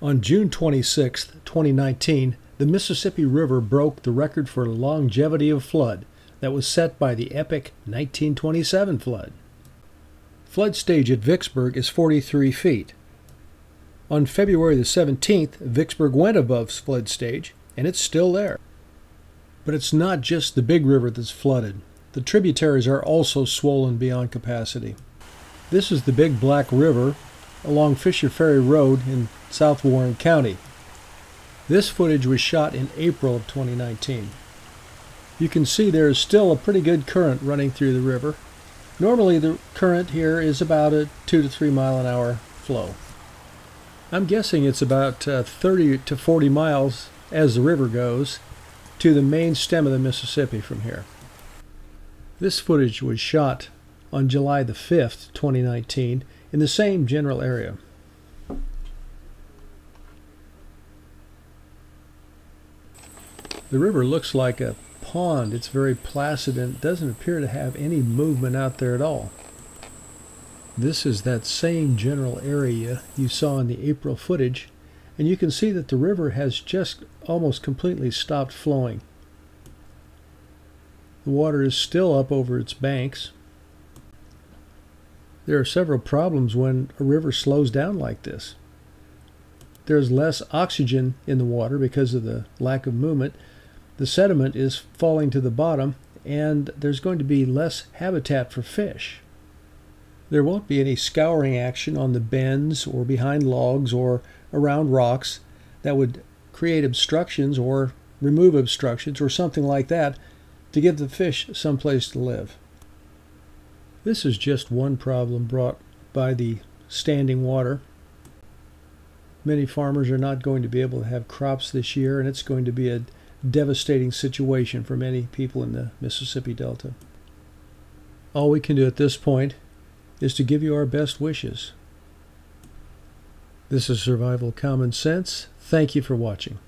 On June 26, 2019, the Mississippi River broke the record for longevity of flood that was set by the epic 1927 flood. Flood stage at Vicksburg is 43 feet. On February the 17th, Vicksburg went above flood stage, and it's still there. But it's not just the big river that's flooded. The tributaries are also swollen beyond capacity. This is the Big Black River along Fisher Ferry Road in South Warren County. This footage was shot in April of 2019. You can see there is still a pretty good current running through the river. Normally the current here is about a 2 to 3 mile an hour flow. I'm guessing it's about uh, 30 to 40 miles as the river goes to the main stem of the Mississippi from here. This footage was shot on July the 5th, 2019 in the same general area. The river looks like a pond. It's very placid and doesn't appear to have any movement out there at all. This is that same general area you saw in the April footage, and you can see that the river has just almost completely stopped flowing. The water is still up over its banks, there are several problems when a river slows down like this. There's less oxygen in the water because of the lack of movement. The sediment is falling to the bottom, and there's going to be less habitat for fish. There won't be any scouring action on the bends or behind logs or around rocks that would create obstructions or remove obstructions or something like that to give the fish some place to live. This is just one problem brought by the standing water. Many farmers are not going to be able to have crops this year, and it's going to be a devastating situation for many people in the Mississippi Delta. All we can do at this point is to give you our best wishes. This is Survival Common Sense. Thank you for watching.